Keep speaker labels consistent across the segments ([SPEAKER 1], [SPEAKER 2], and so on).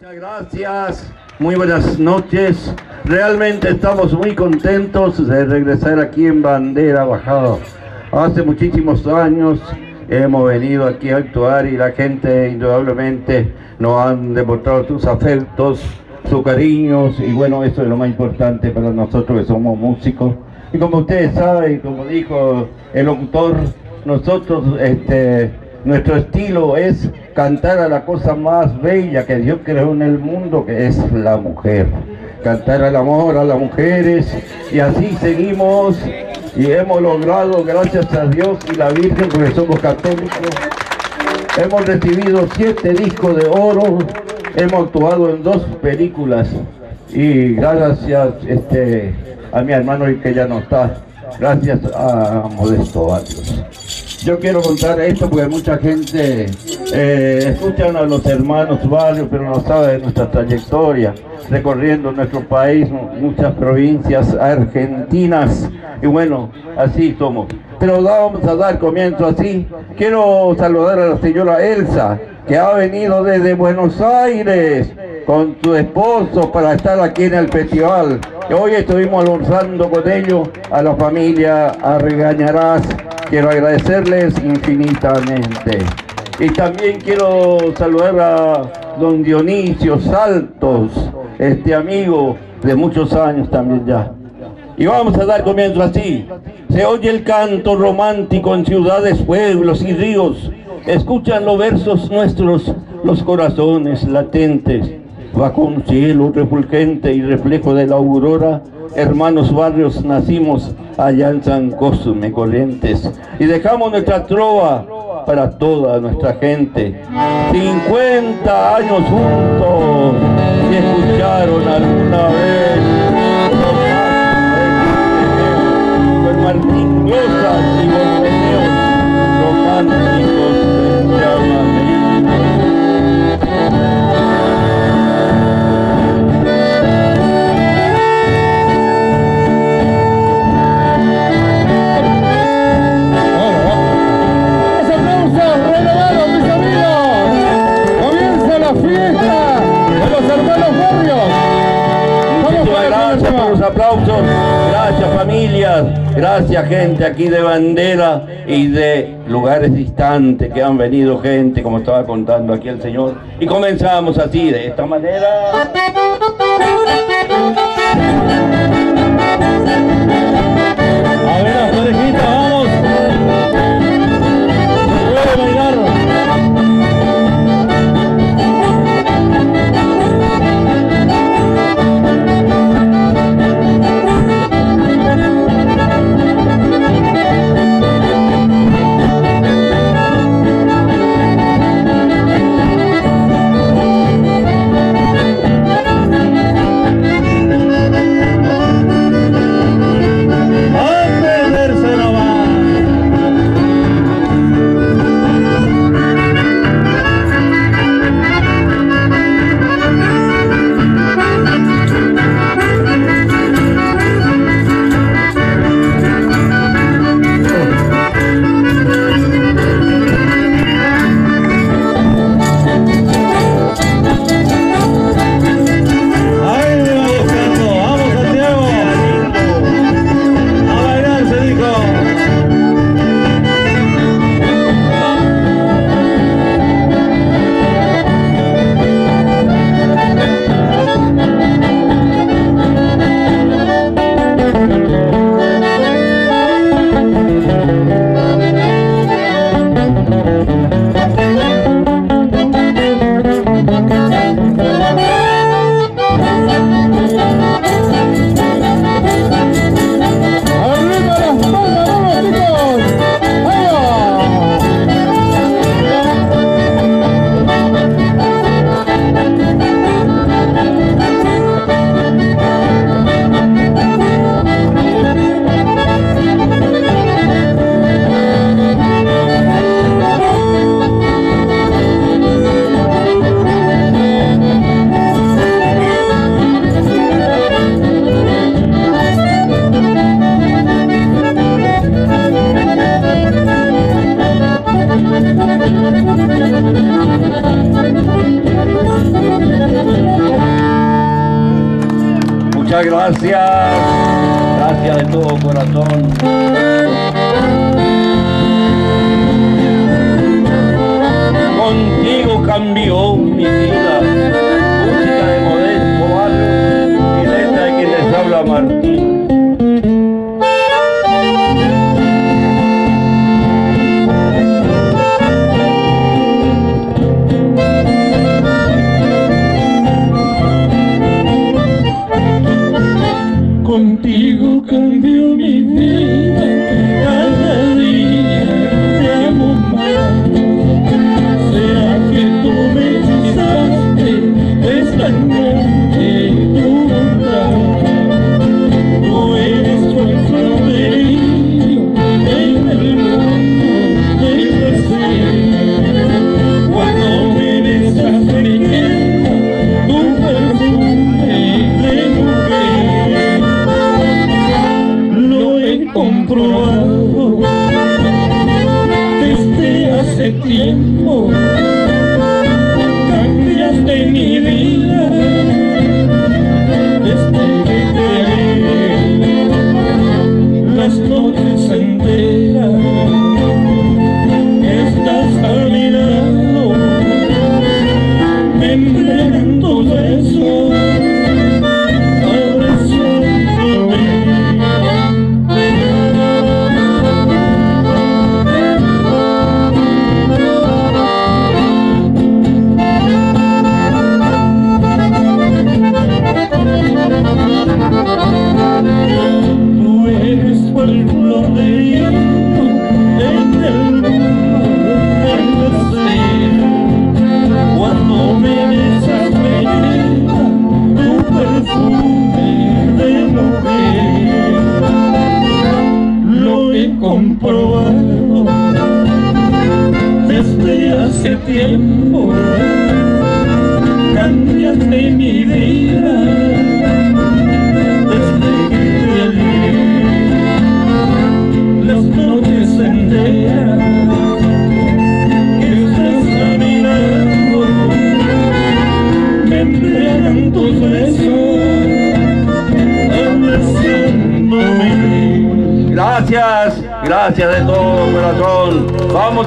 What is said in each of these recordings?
[SPEAKER 1] Muchas gracias, muy buenas noches. Realmente estamos muy contentos de regresar aquí en Bandera Bajada. Hace muchísimos años hemos venido aquí a actuar y la gente indudablemente nos han demostrado sus afectos, sus cariños y bueno, eso es lo más importante para nosotros que somos músicos. Y como ustedes saben, como dijo el autor, nosotros este, nuestro estilo es cantar a la cosa más bella que Dios creó en el mundo, que es la mujer. Cantar al amor a las mujeres y así seguimos y hemos logrado, gracias a Dios y la Virgen, porque somos católicos, hemos recibido siete discos de oro, hemos actuado en dos películas y gracias este, a mi hermano que ya no está, gracias a Modesto Barrios. Yo quiero contar esto porque mucha gente eh, escuchan a los hermanos varios, pero no sabe de nuestra trayectoria, recorriendo nuestro país, muchas provincias argentinas, y bueno, así somos. Pero vamos a dar comienzo así. Quiero saludar a la señora Elsa, que ha venido desde Buenos Aires con su esposo para estar aquí en el festival. Hoy estuvimos almorzando con ellos, a la familia a. Quiero agradecerles infinitamente. Y también quiero saludar a don Dionisio Saltos, este amigo de muchos años también ya. Y vamos a dar comienzo así. Se oye el canto romántico en ciudades, pueblos y ríos. Escuchan los versos nuestros, los corazones latentes. Bajo un cielo refulgente y reflejo de la aurora, hermanos barrios nacimos allá en San Cosme Corrientes. Y dejamos nuestra trova para toda nuestra gente. 50 años juntos, y escucharon alguna vez con Martín Rosas y Borromeos románticos
[SPEAKER 2] aplausos,
[SPEAKER 1] gracias familias, gracias gente aquí de bandera y de lugares distantes que han venido gente, como estaba contando aquí el señor. Y comenzamos así, de esta manera.
[SPEAKER 2] A ver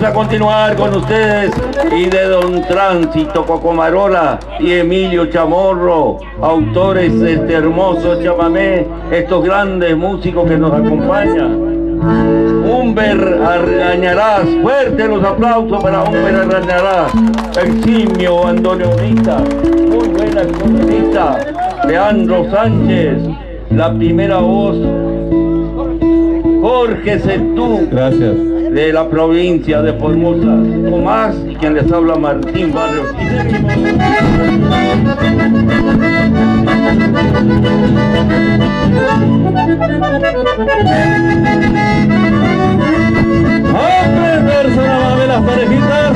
[SPEAKER 3] a
[SPEAKER 1] continuar con ustedes y de Don Tránsito Cocomarola y Emilio Chamorro, autores de este hermoso chamamé, estos grandes músicos que nos acompañan. Humber Argañarás, fuerte los aplausos para Humber Argañarás, eximio bandoneonista, muy buena bandoneonista, Leandro Sánchez, la primera voz, Jorge Setú.
[SPEAKER 2] Gracias
[SPEAKER 1] de la provincia de Formosa. O más, y quien les habla Martín Barrios.
[SPEAKER 2] A prenderse la las parejitas.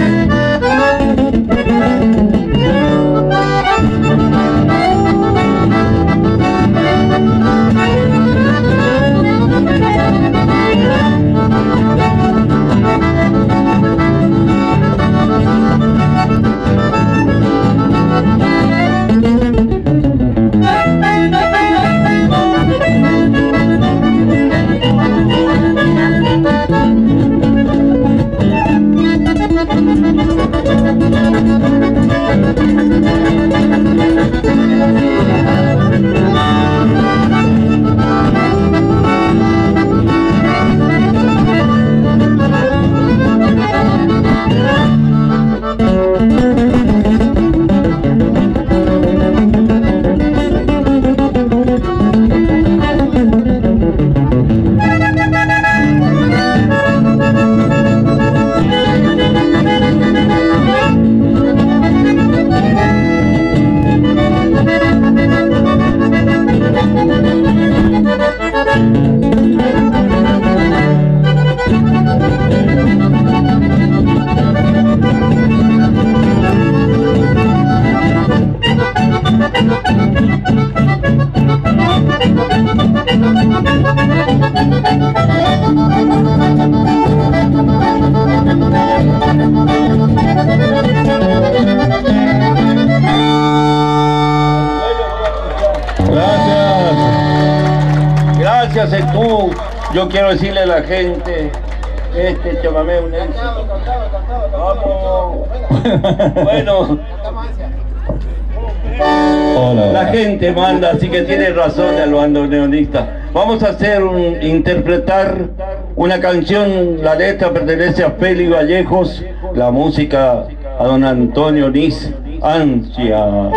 [SPEAKER 1] gente. Este chamamé un éxito. Vamos. Bueno. La gente manda, así que tiene razón el bandoneonista. Vamos a hacer un, interpretar una canción, la letra pertenece a Félix Vallejos, la música a don Antonio Nis Ansia.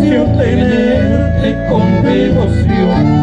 [SPEAKER 4] deseo tenerte con devoción.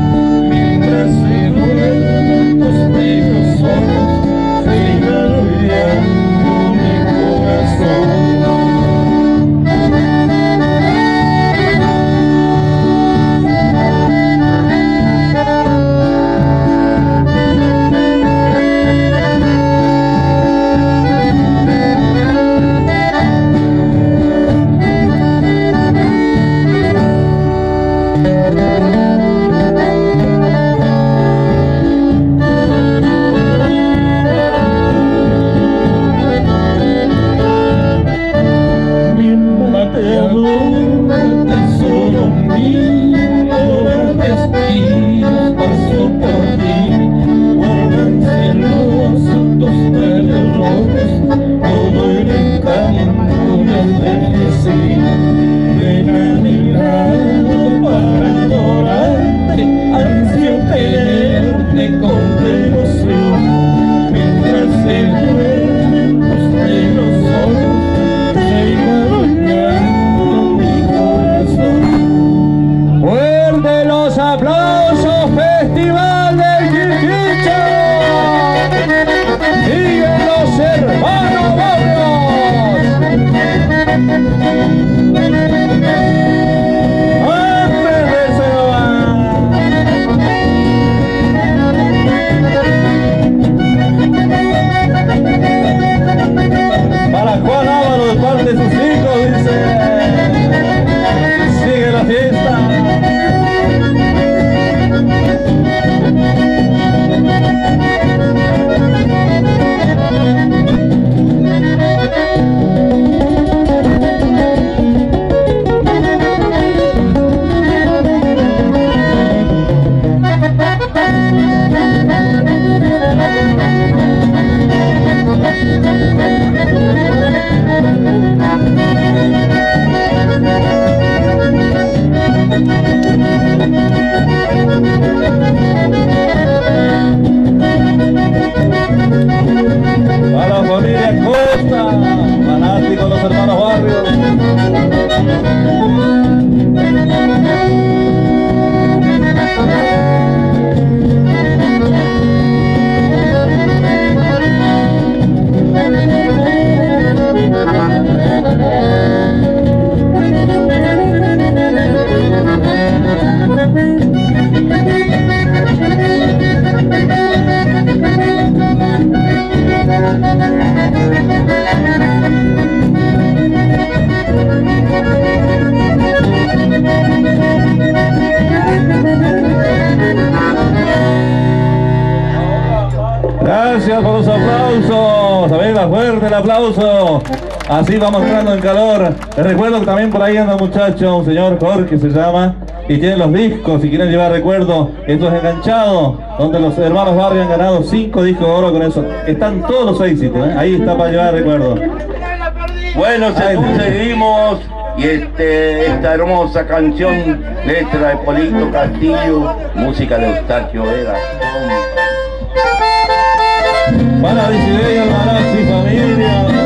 [SPEAKER 3] Gracias por los aplausos. A ver, fuerte el aplauso. Así vamos entrando en calor. Les recuerdo que también por ahí anda un muchacho, un señor Jorge se llama, y tiene los discos, si quieren llevar recuerdo, esto es enganchado, donde los hermanos Barrio han ganado cinco discos de oro con eso. Están todos los éxitos, ¿eh? ahí está para llevar recuerdo.
[SPEAKER 1] Bueno, se- seguimos y este, esta hermosa canción, letra de Polito Castillo, música de Eustaquio Vera.
[SPEAKER 3] Para Desiderio, hermanas y familia.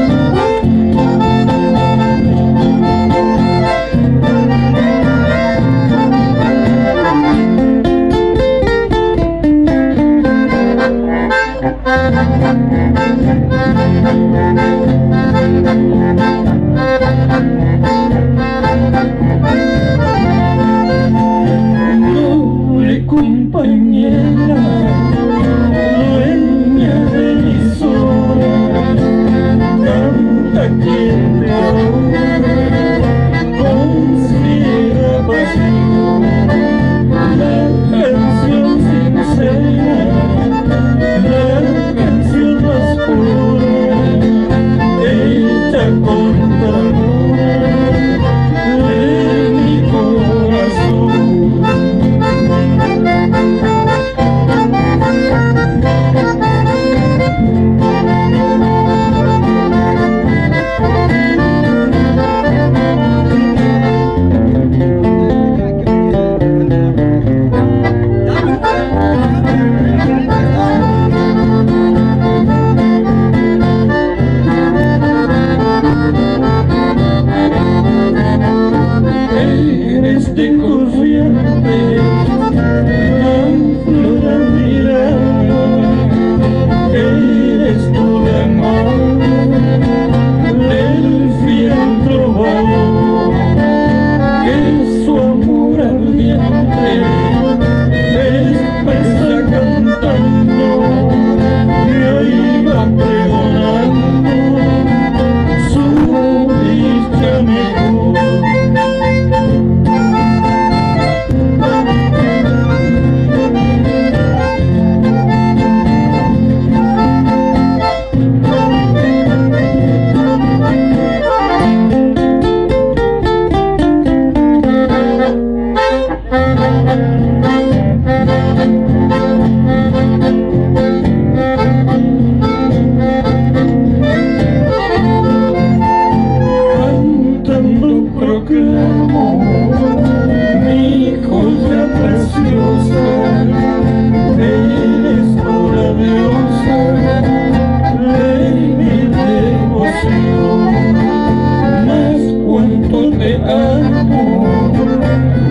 [SPEAKER 4] Más cuanto te amo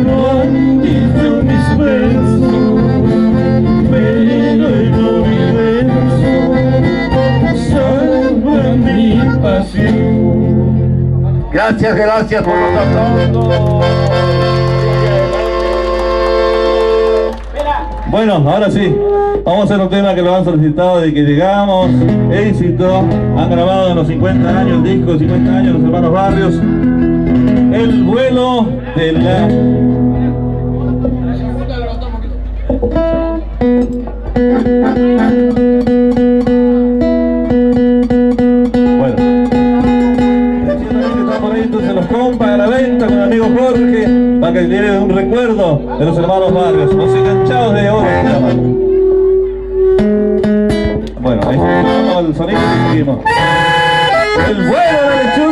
[SPEAKER 4] lo han dicho mis besos pero el universo salva mi pasión
[SPEAKER 1] Gracias, gracias por los aplausos.
[SPEAKER 3] Bueno, ahora sí, vamos a hacer un tema que lo han solicitado de que llegamos, éxito, han grabado en los 50 años, el disco 50 años, los hermanos Barrios, el vuelo de la... que le dé un recuerdo de los hermanos Barrios, los enganchados de oro. Bueno, ahí se el sonido y seguimos. El vuelo de la lechuza.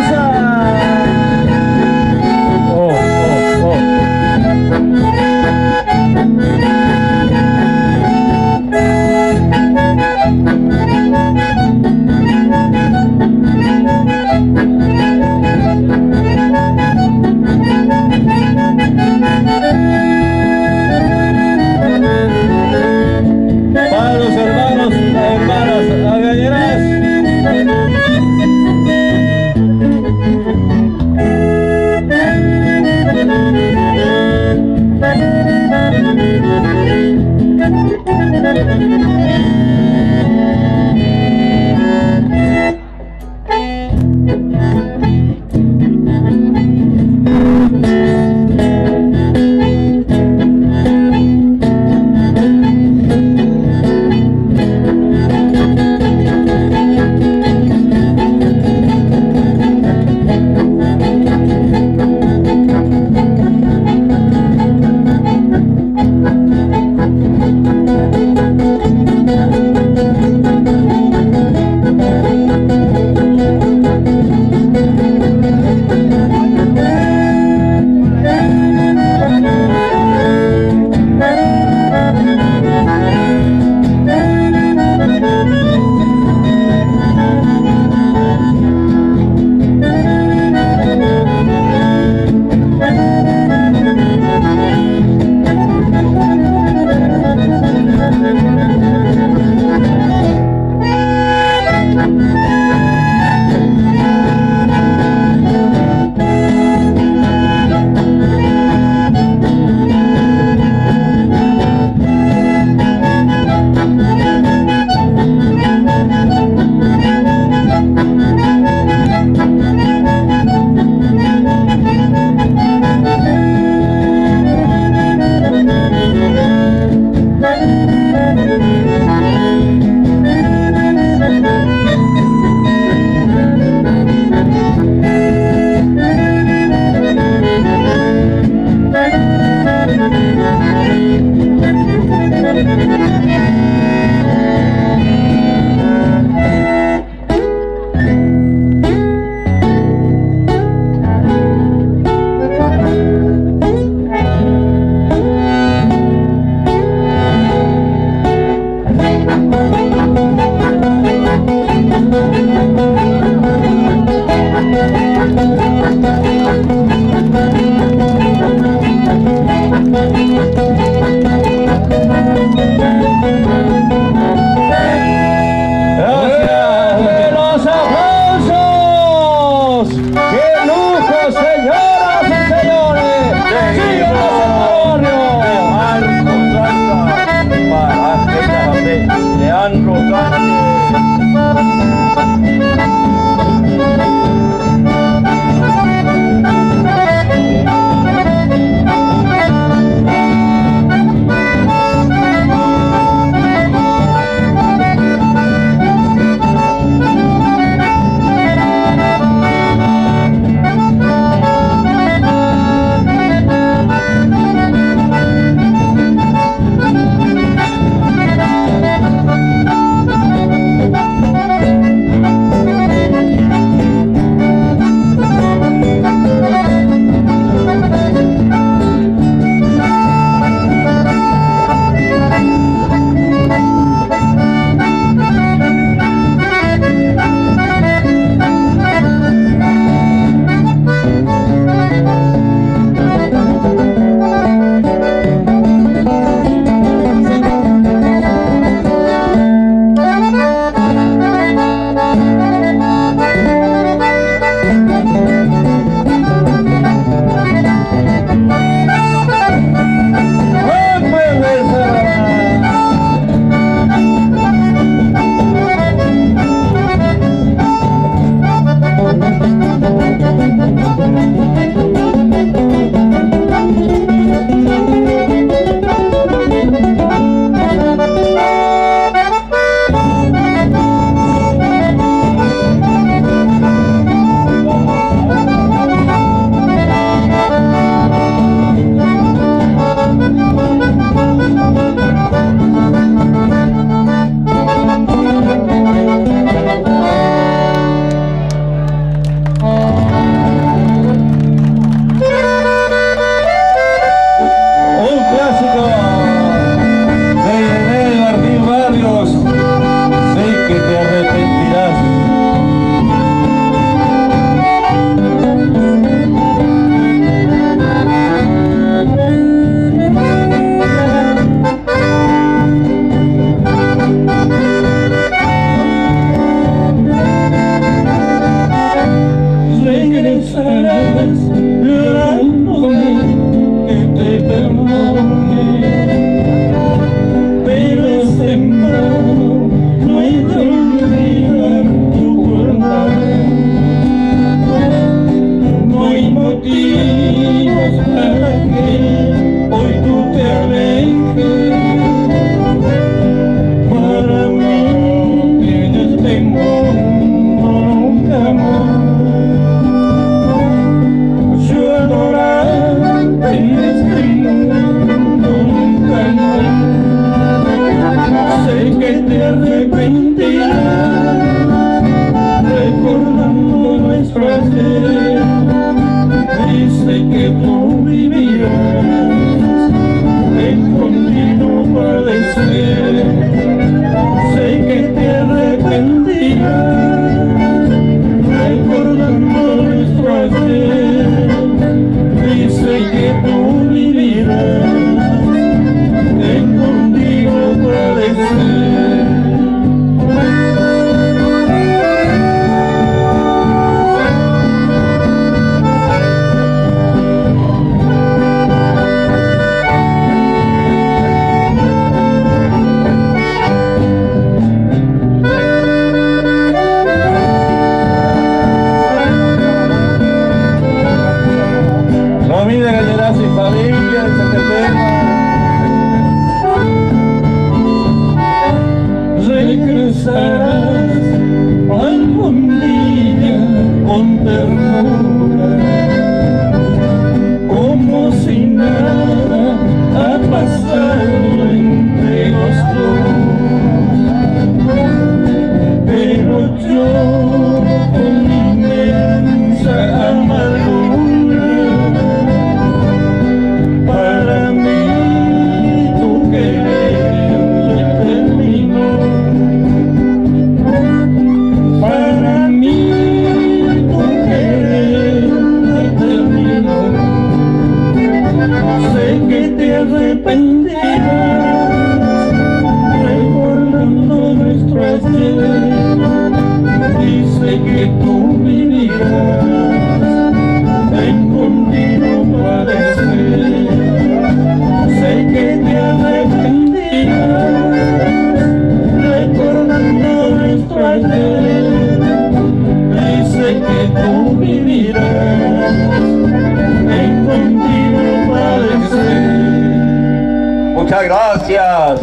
[SPEAKER 1] Muchas gracias.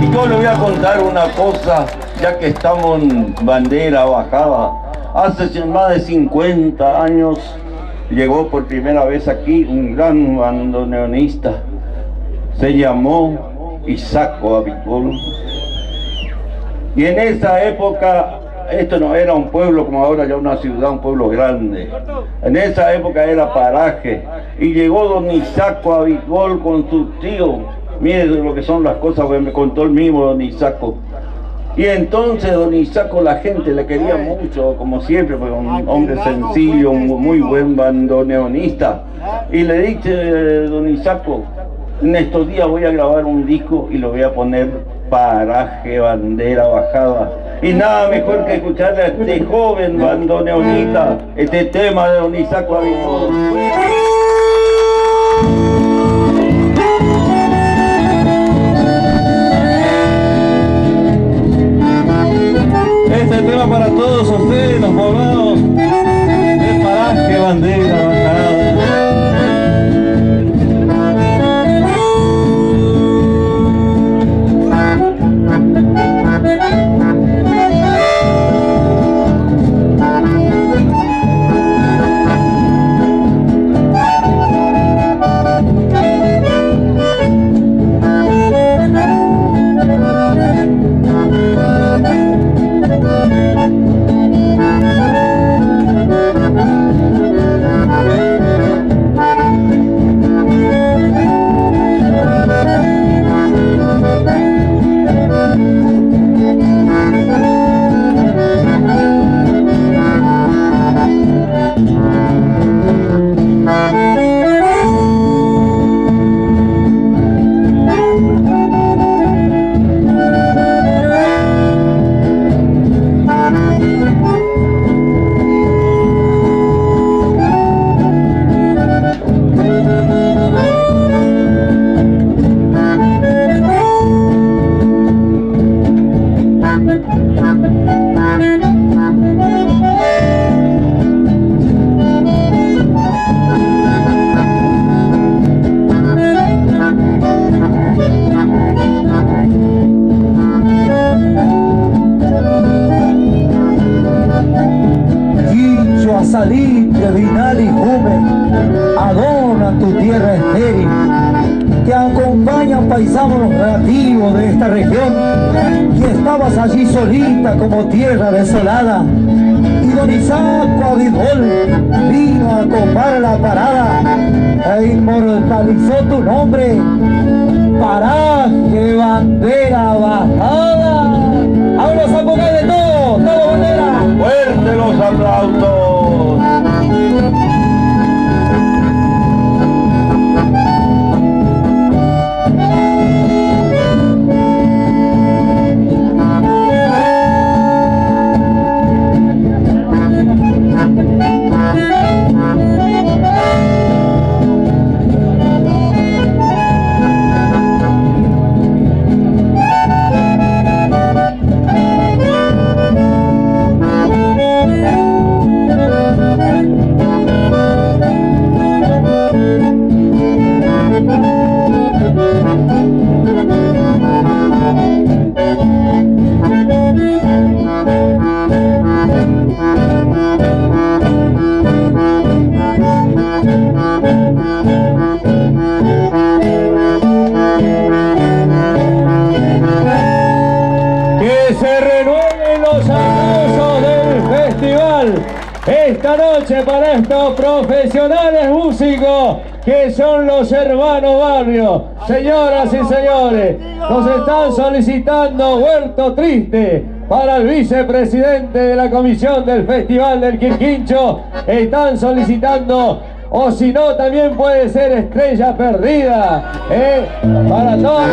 [SPEAKER 1] Y yo le voy a contar una cosa, ya que estamos en bandera bajada. Hace más de 50 años llegó por primera vez aquí un gran bandoneonista. Se llamó Isaco Abitbol. Y en esa época, esto no era un pueblo como ahora ya una ciudad, un pueblo grande. En esa época era paraje. Y llegó don Isaco Abitbol con su tío. Miren lo que son las cosas que me contó el mismo don Isaco. Y entonces don Isaco la gente le quería mucho, como siempre, fue un hombre sencillo, un muy buen bandoneonista. Y le dice don Isaco, en estos días voy a grabar un disco y lo voy a poner paraje, bandera bajada. Y nada mejor que escuchar a este joven bandoneonista, este tema de don Abitbol.
[SPEAKER 3] Este tema para todos ustedes, los poblados de Paraje, Bandera,
[SPEAKER 5] inmortalizó tu nombre, paraje bandera bajada. ¡Vámonos
[SPEAKER 1] los
[SPEAKER 2] hermanos Barrio. Señoras y señores, nos están solicitando Huerto Triste para el vicepresidente de la comisión del Festival del Quirquincho. Están solicitando, o si no, también puede ser Estrella Perdida. ¿eh? Para todos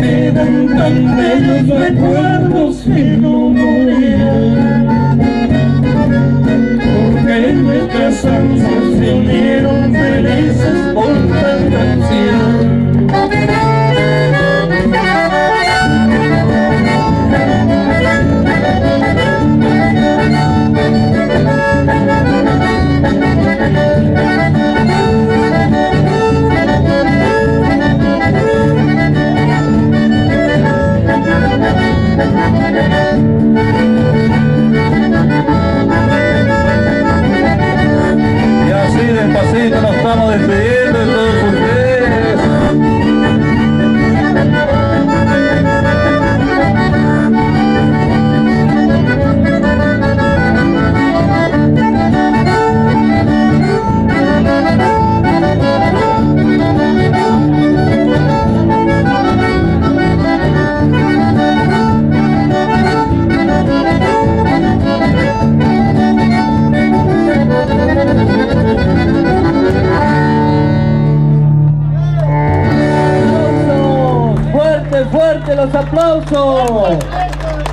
[SPEAKER 2] se
[SPEAKER 4] dan tan bellos recuerdos que no morirán. Porque nuestras ansias se unieron felices por tanta
[SPEAKER 2] ansiedad.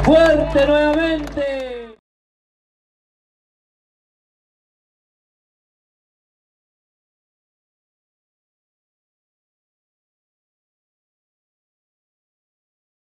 [SPEAKER 2] Fuerte nuevamente.